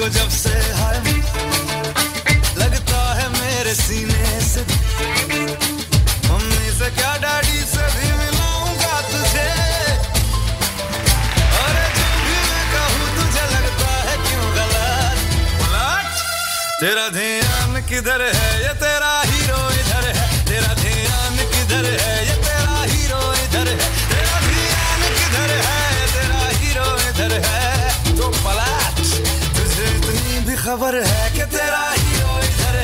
को जब से हाय लगता है मेरे सीने से। मम्मी से क्या डैडी से भी मिलाऊँगा तुझे? अरे जो भी मैं कहूँ, तुझे लगता है क्यों गलत? तेरा ध्यान किधर है? ये तेरा हीरो भी खबर है कि तेरा हीरो इधर